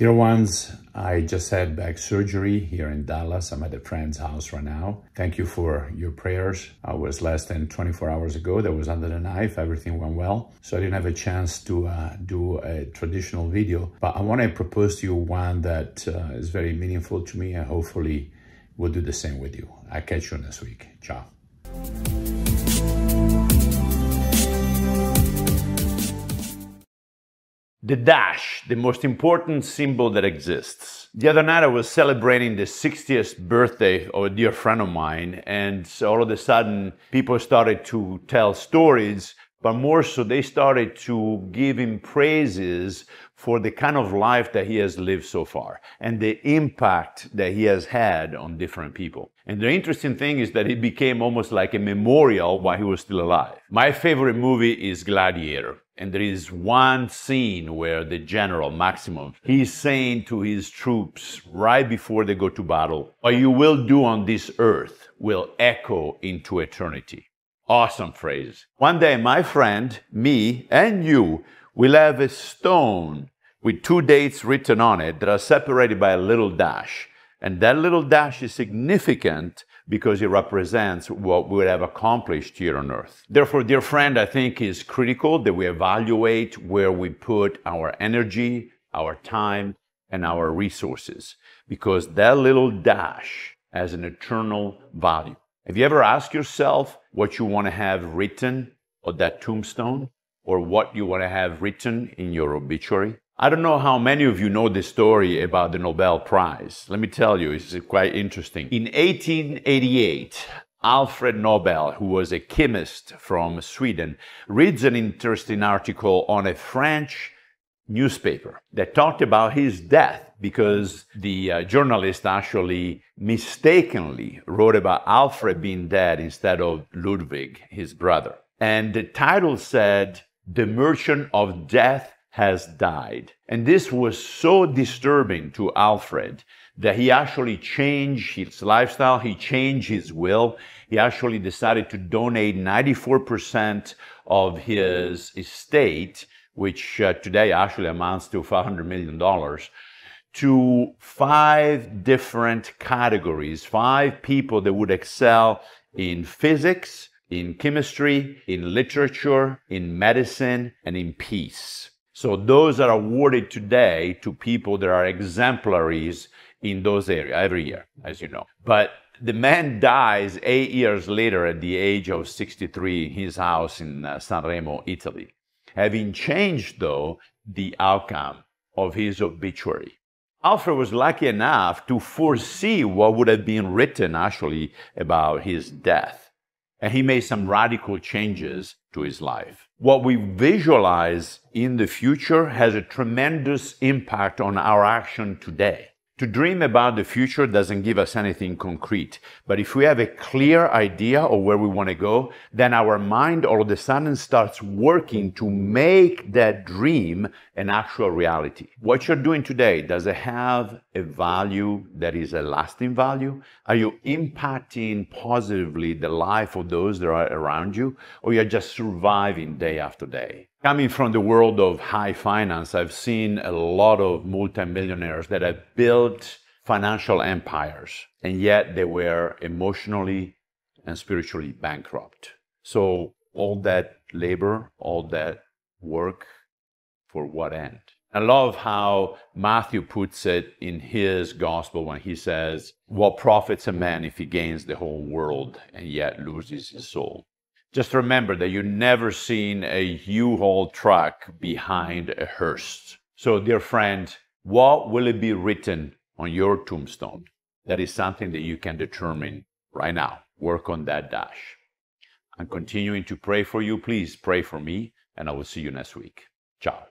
Dear ones, I just had back surgery here in Dallas. I'm at a friend's house right now. Thank you for your prayers. I was less than 24 hours ago. That was under the knife. Everything went well. So I didn't have a chance to uh, do a traditional video, but I want to propose to you one that uh, is very meaningful to me and hopefully will do the same with you. I'll catch you next week. Ciao. The dash, the most important symbol that exists. The other night I was celebrating the 60th birthday of a dear friend of mine, and all of a sudden people started to tell stories, but more so they started to give him praises for the kind of life that he has lived so far and the impact that he has had on different people. And the interesting thing is that it became almost like a memorial while he was still alive. My favorite movie is Gladiator. And there is one scene where the general, Maximus, he's saying to his troops right before they go to battle, what you will do on this earth will echo into eternity. Awesome phrase. One day, my friend, me, and you will have a stone with two dates written on it that are separated by a little dash. And that little dash is significant because it represents what we would have accomplished here on earth. Therefore, dear friend, I think it's critical that we evaluate where we put our energy, our time, and our resources because that little dash has an eternal value. Have you ever asked yourself what you want to have written on that tombstone or what you want to have written in your obituary? I don't know how many of you know the story about the Nobel Prize. Let me tell you, it's quite interesting. In 1888, Alfred Nobel, who was a chemist from Sweden, reads an interesting article on a French newspaper that talked about his death because the uh, journalist actually mistakenly wrote about Alfred being dead instead of Ludwig, his brother. And the title said, The Merchant of Death has died. And this was so disturbing to Alfred that he actually changed his lifestyle, he changed his will. He actually decided to donate 94% of his estate, which uh, today actually amounts to $500 million, to five different categories, five people that would excel in physics, in chemistry, in literature, in medicine, and in peace. So those are awarded today to people that are exemplaries in those areas every year, as you know. But the man dies eight years later at the age of 63 in his house in uh, Sanremo, Italy, having changed, though, the outcome of his obituary. Alfred was lucky enough to foresee what would have been written actually about his death. And he made some radical changes to his life. What we visualize in the future has a tremendous impact on our action today. To dream about the future doesn't give us anything concrete. But if we have a clear idea of where we want to go, then our mind all of a sudden starts working to make that dream an actual reality. What you're doing today, does it have a value that is a lasting value? Are you impacting positively the life of those that are around you? Or you're just surviving day after day? Coming from the world of high finance, I've seen a lot of multimillionaires that have built financial empires, and yet they were emotionally and spiritually bankrupt. So, all that labor, all that work, for what end? I love how Matthew puts it in his gospel when he says, What profits a man if he gains the whole world and yet loses his soul? Just remember that you've never seen a U-Haul truck behind a hearse. So, dear friend, what will it be written on your tombstone? That is something that you can determine right now. Work on that dash. I'm continuing to pray for you. Please pray for me, and I will see you next week. Ciao.